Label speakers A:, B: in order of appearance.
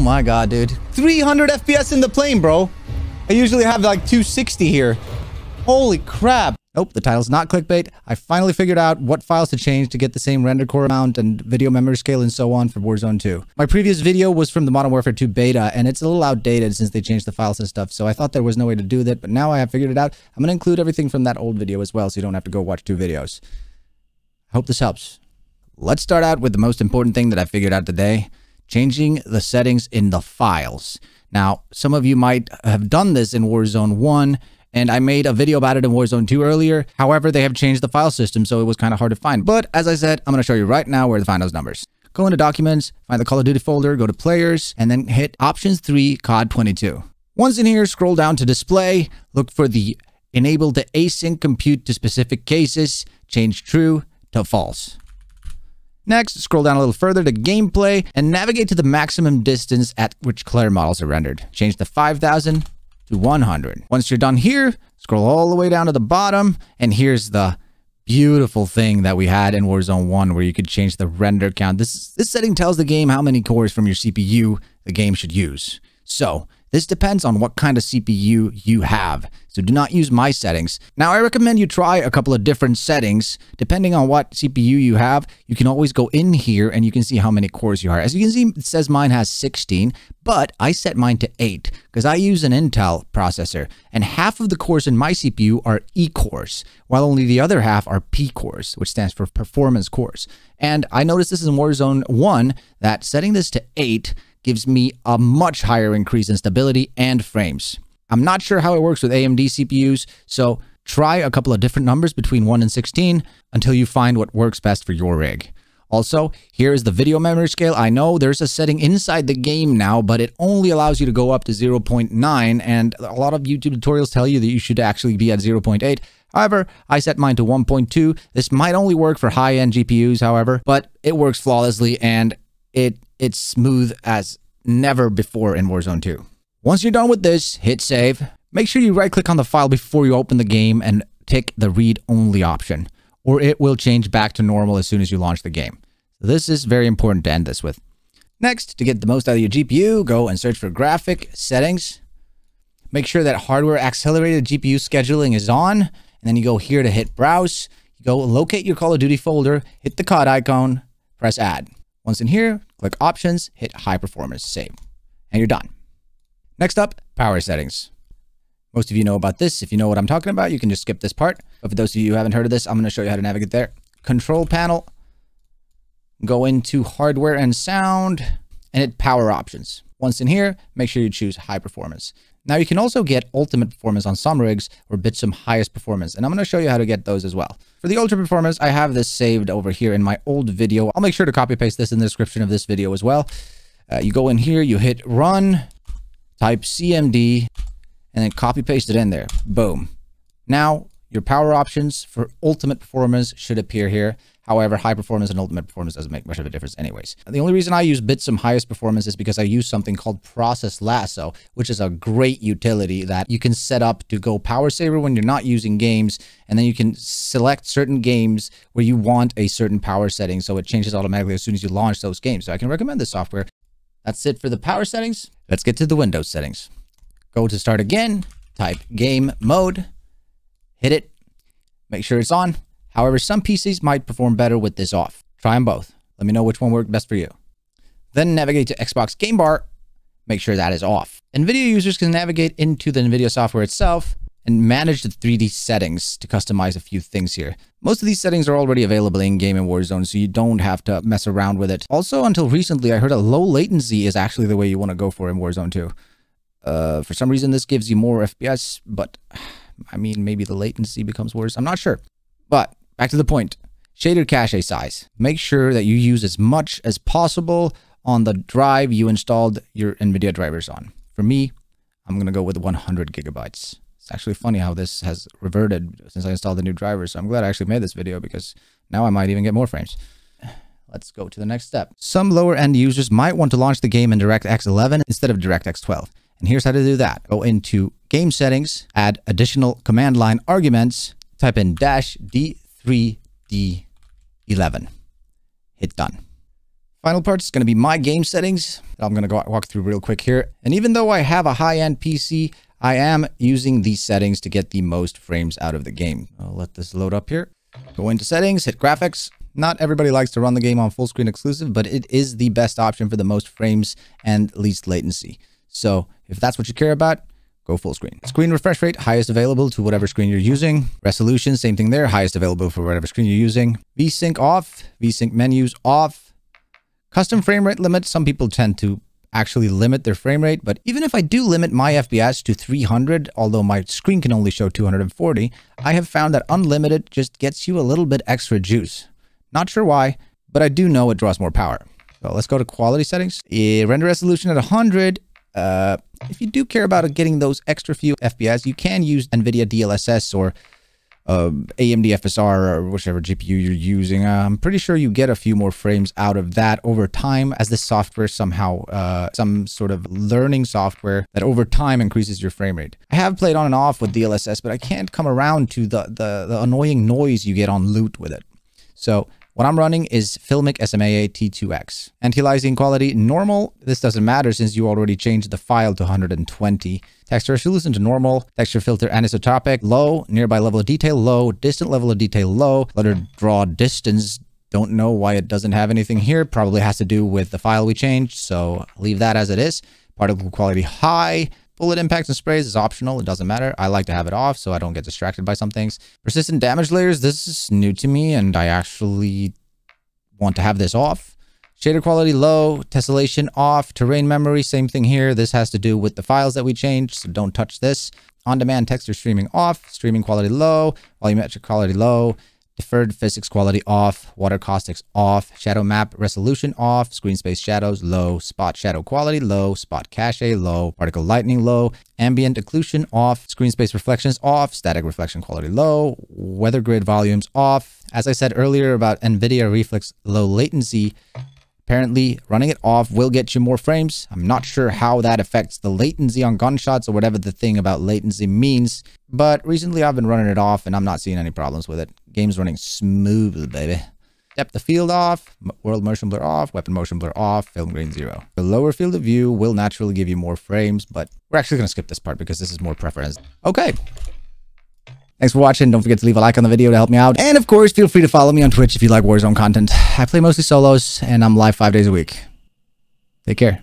A: my god, dude. 300 FPS in the plane, bro. I usually have like 260 here. Holy crap. Nope, the title's not clickbait. I finally figured out what files to change to get the same render core amount and video memory scale and so on for Warzone 2. My previous video was from the Modern Warfare 2 beta, and it's a little outdated since they changed the files and stuff, so I thought there was no way to do that, but now I have figured it out. I'm to include everything from that old video as well, so you don't have to go watch two videos. I hope this helps. Let's start out with the most important thing that I figured out today, changing the settings in the files. Now, some of you might have done this in Warzone 1, and I made a video about it in Warzone 2 earlier. However, they have changed the file system, so it was kind of hard to find. But as I said, I'm going to show you right now where to find those numbers. Go into Documents, find the Call of Duty folder, go to Players, and then hit Options 3 COD 22. Once in here, scroll down to Display, look for the Enable the Async Compute to Specific Cases, change True to False. Next, scroll down a little further to Gameplay and navigate to the maximum distance at which Claire models are rendered. Change the 5000 to 100. Once you're done here, scroll all the way down to the bottom, and here's the beautiful thing that we had in Warzone 1 where you could change the render count. This, this setting tells the game how many cores from your CPU the game should use. So, this depends on what kind of CPU you have, so do not use my settings. Now, I recommend you try a couple of different settings. Depending on what CPU you have, you can always go in here and you can see how many cores you are. As you can see, it says mine has 16, but I set mine to 8 because I use an Intel processor, and half of the cores in my CPU are E cores, while only the other half are P cores, which stands for performance cores. And I noticed this in Warzone 1 that setting this to 8 gives me a much higher increase in stability and frames. I'm not sure how it works with AMD CPUs, so try a couple of different numbers between 1 and 16 until you find what works best for your rig. Also, here is the video memory scale. I know there's a setting inside the game now, but it only allows you to go up to 0.9, and a lot of YouTube tutorials tell you that you should actually be at 0.8. However, I set mine to 1.2. This might only work for high-end GPUs, however, but it works flawlessly and it it's smooth as never before in Warzone 2. Once you're done with this, hit save. Make sure you right click on the file before you open the game and tick the read only option, or it will change back to normal as soon as you launch the game. This is very important to end this with. Next, to get the most out of your GPU, go and search for graphic settings. Make sure that hardware accelerated GPU scheduling is on, and then you go here to hit browse. You go locate your Call of Duty folder, hit the COD icon, press add. Once in here, click Options, hit High Performance, Save, and you're done. Next up, Power Settings. Most of you know about this. If you know what I'm talking about, you can just skip this part. But for those of you who haven't heard of this, I'm going to show you how to navigate there. Control panel, go into Hardware and Sound, and hit Power Options. Once in here, make sure you choose High Performance. Now you can also get ultimate performance on some rigs or Bitsum highest performance, and I'm going to show you how to get those as well. For the ultra performance, I have this saved over here in my old video. I'll make sure to copy paste this in the description of this video as well. Uh, you go in here, you hit run, type CMD, and then copy paste it in there. Boom. Now your power options for ultimate performance should appear here. However, high performance and ultimate performance doesn't make much of a difference anyways. The only reason I use Bitsum highest performance is because I use something called Process Lasso, which is a great utility that you can set up to go power saver when you're not using games. And then you can select certain games where you want a certain power setting. So it changes automatically as soon as you launch those games. So I can recommend this software. That's it for the power settings. Let's get to the Windows settings. Go to start again, type game mode, hit it, make sure it's on, However, some PCs might perform better with this off. Try them both. Let me know which one worked best for you. Then navigate to Xbox Game Bar. Make sure that is off. NVIDIA users can navigate into the NVIDIA software itself and manage the 3D settings to customize a few things here. Most of these settings are already available in Game and Warzone, so you don't have to mess around with it. Also, until recently, I heard a low latency is actually the way you want to go for in Warzone 2. Uh, for some reason, this gives you more FPS, but I mean, maybe the latency becomes worse. I'm not sure. But Back to the point. Shader cache size. Make sure that you use as much as possible on the drive you installed your NVIDIA drivers on. For me, I'm going to go with 100 gigabytes. It's actually funny how this has reverted since I installed the new drivers. So I'm glad I actually made this video because now I might even get more frames. Let's go to the next step. Some lower end users might want to launch the game in DirectX 11 instead of DirectX 12. And here's how to do that. Go into game settings, add additional command line arguments, type in dash D 3D11. Hit done. Final part is going to be my game settings. I'm going to go walk through real quick here. And even though I have a high-end PC, I am using these settings to get the most frames out of the game. I'll let this load up here. Go into settings, hit graphics. Not everybody likes to run the game on full screen exclusive, but it is the best option for the most frames and least latency. So if that's what you care about, go full screen. Screen refresh rate, highest available to whatever screen you're using. Resolution, same thing there, highest available for whatever screen you're using. VSync off, VSync menus off. Custom frame rate limit, some people tend to actually limit their frame rate, but even if I do limit my FPS to 300, although my screen can only show 240, I have found that unlimited just gets you a little bit extra juice. Not sure why, but I do know it draws more power. So let's go to quality settings. Yeah, render resolution at 100 uh, if you do care about getting those extra few FPS, you can use NVIDIA DLSS or uh, AMD FSR or whichever GPU you're using. Uh, I'm pretty sure you get a few more frames out of that over time as the software somehow, uh, some sort of learning software that over time increases your frame rate. I have played on and off with DLSS, but I can't come around to the, the, the annoying noise you get on loot with it. So what I'm running is Filmic SMAA T2X. Anti-aliasing quality, normal. This doesn't matter since you already changed the file to 120. Texture resolution to normal. Texture filter anisotropic, low. Nearby level of detail, low. Distant level of detail, low. Clutter draw distance, don't know why it doesn't have anything here. Probably has to do with the file we changed, so leave that as it is. Particle quality high. Bullet impacts and sprays is optional. It doesn't matter. I like to have it off so I don't get distracted by some things. Persistent damage layers. This is new to me and I actually want to have this off. Shader quality low, tessellation off, terrain memory, same thing here. This has to do with the files that we changed, so don't touch this. On-demand texture streaming off, streaming quality low, volumetric quality low, Deferred physics quality off, water caustics off, shadow map resolution off, screen space shadows low, spot shadow quality low, spot cache low, particle lightning low, ambient occlusion off, screen space reflections off, static reflection quality low, weather grid volumes off. As I said earlier about NVIDIA Reflex low latency, Apparently, running it off will get you more frames. I'm not sure how that affects the latency on gunshots or whatever the thing about latency means, but recently I've been running it off and I'm not seeing any problems with it. Game's running smooth, baby. Depth of field off, world motion blur off, weapon motion blur off, film grain zero. The lower field of view will naturally give you more frames, but we're actually going to skip this part because this is more preference. Okay, Thanks for watching. Don't forget to leave a like on the video to help me out. And of course, feel free to follow me on Twitch if you like Warzone content. I play mostly solos and I'm live five days a week. Take care.